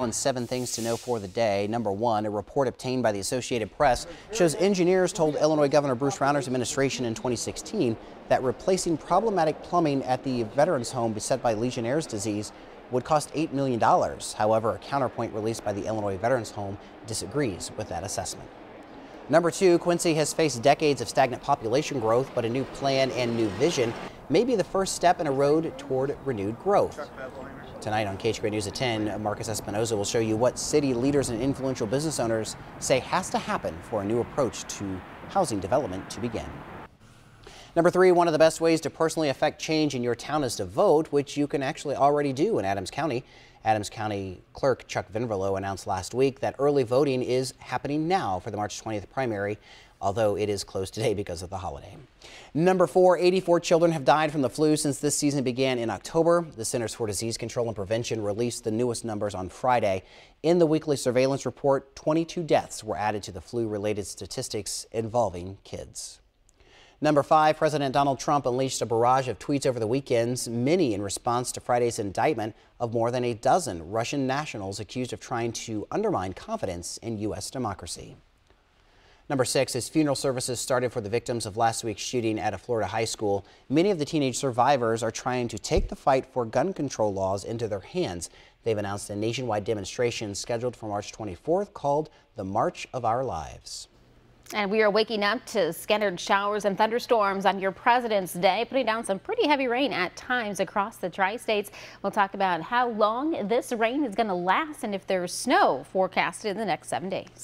On seven things to know for the day. Number one, a report obtained by the Associated Press shows engineers told Illinois Governor Bruce Rauner's administration in 2016 that replacing problematic plumbing at the veterans home beset by Legionnaire's disease would cost $8 million. However, a counterpoint released by the Illinois Veterans Home disagrees with that assessment. Number two, Quincy has faced decades of stagnant population growth, but a new plan and new vision may be the first step in a road toward renewed growth. Tonight on KHQA News at 10, Marcus Espinoza will show you what city leaders and influential business owners say has to happen for a new approach to housing development to begin. Number three, one of the best ways to personally affect change in your town is to vote, which you can actually already do in Adams County. Adams County Clerk Chuck Venvertloh announced last week that early voting is happening now for the March 20th primary although it is closed today because of the holiday. Number four, 84 children have died from the flu since this season began in October. The Centers for Disease Control and Prevention released the newest numbers on Friday. In the weekly surveillance report, 22 deaths were added to the flu-related statistics involving kids. Number five, President Donald Trump unleashed a barrage of tweets over the weekends, many in response to Friday's indictment of more than a dozen Russian nationals accused of trying to undermine confidence in U.S. democracy. Number six, as funeral services started for the victims of last week's shooting at a Florida high school, many of the teenage survivors are trying to take the fight for gun control laws into their hands. They've announced a nationwide demonstration scheduled for March 24th called the March of Our Lives. And we are waking up to scattered showers and thunderstorms on your President's Day, putting down some pretty heavy rain at times across the tri-states. We'll talk about how long this rain is going to last and if there's snow forecasted in the next seven days.